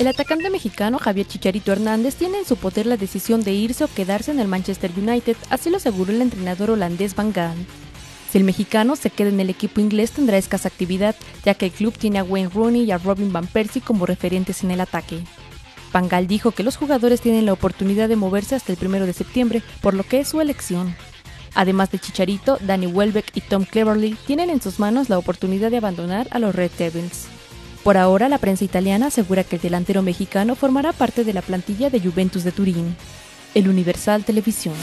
El atacante mexicano Javier Chicharito Hernández tiene en su poder la decisión de irse o quedarse en el Manchester United, así lo aseguró el entrenador holandés Van Gaal. Si el mexicano se queda en el equipo inglés tendrá escasa actividad, ya que el club tiene a Wayne Rooney y a Robin Van Persie como referentes en el ataque. Van Gaal dijo que los jugadores tienen la oportunidad de moverse hasta el 1 de septiembre, por lo que es su elección. Además de Chicharito, Danny Welbeck y Tom Cleverley tienen en sus manos la oportunidad de abandonar a los Red Devils. Por ahora, la prensa italiana asegura que el delantero mexicano formará parte de la plantilla de Juventus de Turín. El Universal Televisión.